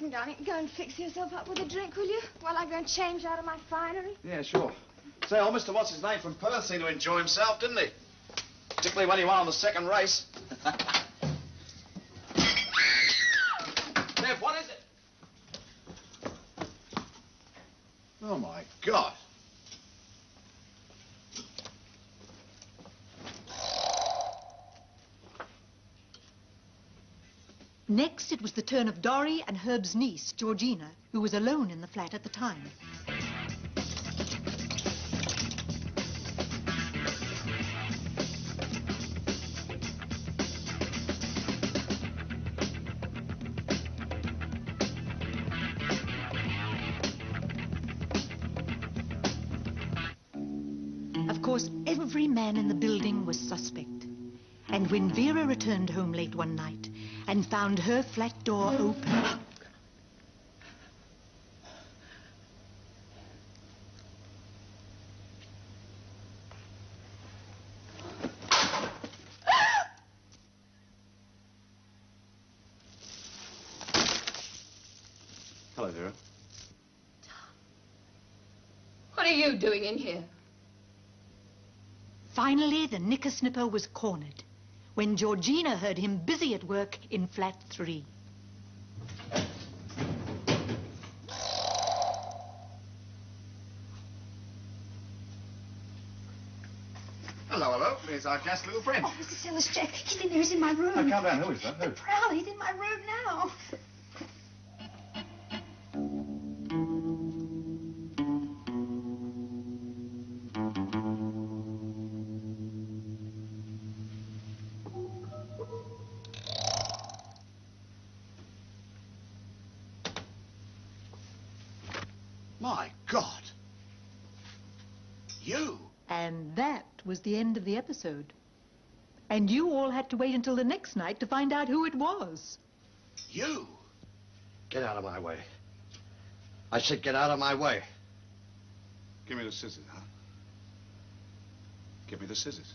Listen, darling, go and fix yourself up with a drink, will you? While I go and change out of my finery. Yeah, sure. Say, old Mr. What's his name from Perth seemed to enjoy himself, didn't he? Particularly when he won on the second race. Bev, what is it? Oh, my God. Next, it was the turn of Dorrie and Herb's niece, Georgina, who was alone in the flat at the time. Of course, every man in the building was suspect. And when Vera returned home late one night and found her flat door open, Hello, Vera. What are you doing in here? finally the knicker-snipper was cornered when Georgina heard him busy at work in flat three. Hello, hello. Here's our gas little friend. Oh, Mr. Sellars, Jack, he's in there. He's in my room. Oh, calm down. Who is that? Who? Prowl, he's in my room now. My God. You. And that was the end of the episode. And you all had to wait until the next night to find out who it was. You. Get out of my way. I said get out of my way. Give me the scissors, huh? Give me the scissors.